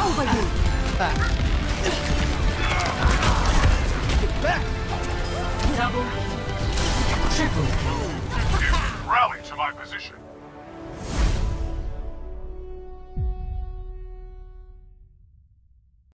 over you. Double, triple. Rally to my position.